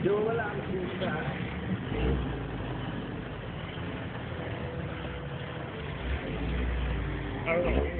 Doon wala ang sinta. Alright.